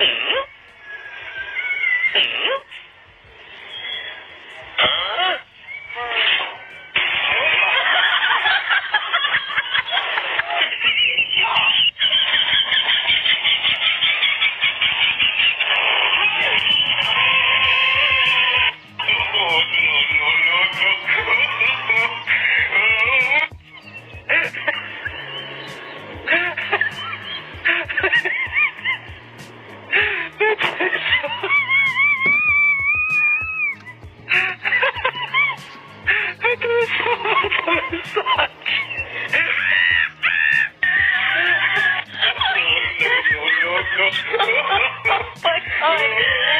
え？ー、oh my god.